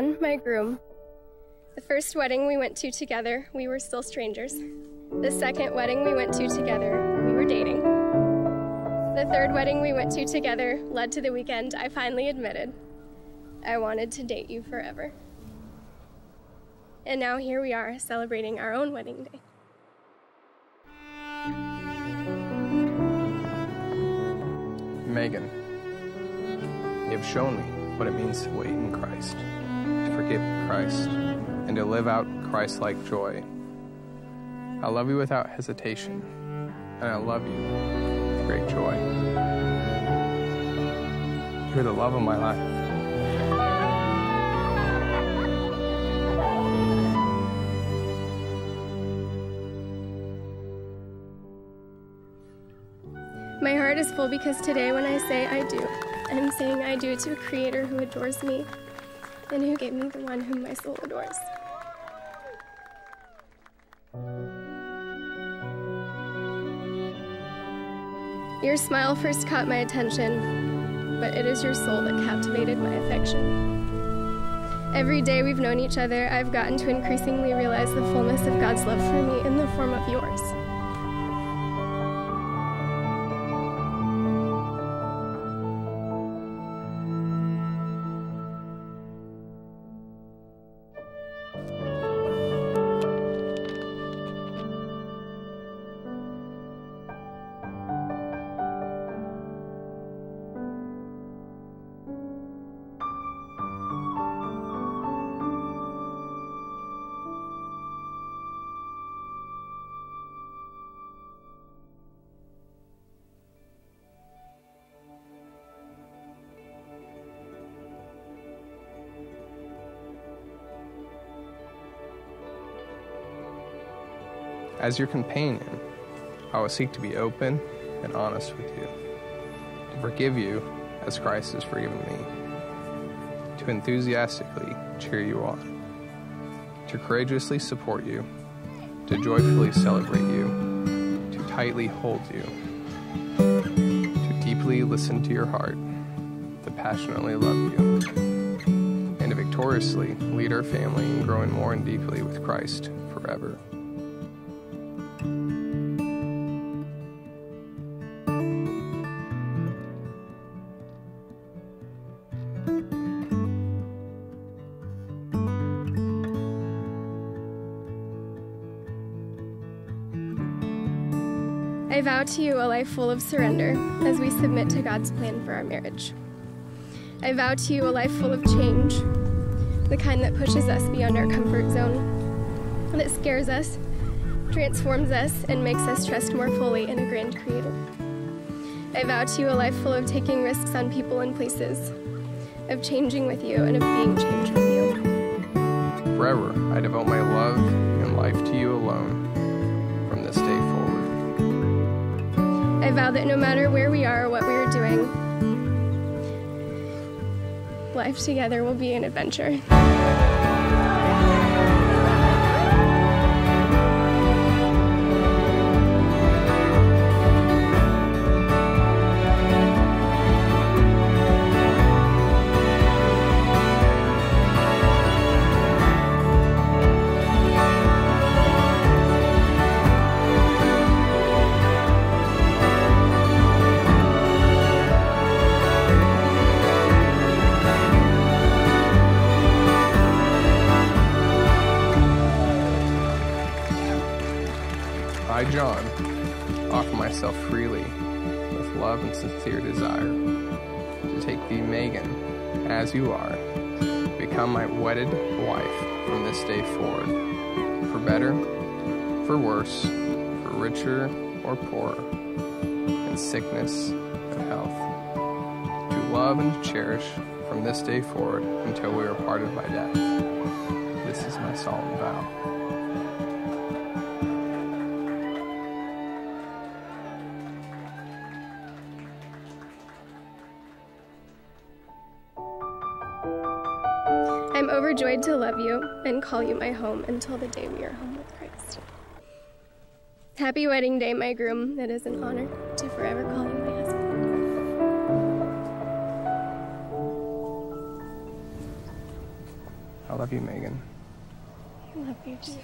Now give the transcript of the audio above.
John, my groom. The first wedding we went to together, we were still strangers. The second wedding we went to together, we were dating. The third wedding we went to together led to the weekend I finally admitted I wanted to date you forever. And now here we are celebrating our own wedding day. Meagan, you have shown me what it means to wait in Christ, forgive Christ, and to live out Christ like joy. I love you without hesitation, and I love you with great joy. You're the love of my life. My heart is full because today, when I say I do, I'm saying I do to a creator who adores me and who gave me the one whom my soul adores. Your smile first caught my attention, but it is your soul that captivated my affection. Every day we've known each other, I've gotten to increasingly realize the fullness of God's love for me in the form of yours. As your companion, I will seek to be open and honest with you, to forgive you as Christ has forgiven me, to enthusiastically cheer you on, to courageously support you, to joyfully celebrate you, to tightly hold you, to deeply listen to your heart, to passionately love you, and to victoriously lead our family in growing more and deeply with Christ forever. I vow to you a life full of surrender as we submit to God's plan for our marriage. I vow to you a life full of change, the kind that pushes us beyond our comfort zone, that scares us, transforms us, and makes us trust more fully in a grand creator. I vow to you a life full of taking risks on people and places, of changing with you, and of being changed with you. Forever, I devote my love and life to you alone from this day forward. I vow that no matter where we are or what we are doing, life together will be an adventure. I, John, offer myself freely with love and sincere desire to take thee, Meagan, as you are, become my wedded wife from this day forward, for better, for worse, for richer or poorer, in sickness and health, to love and to cherish from this day forward until we are parted by death. This is my solemn vow. I'm overjoyed to love you and call you my home until the day we are home with Christ. Happy wedding day, my groom. It is an honor to forever call you my husband. I love you, Meagan. I love you too.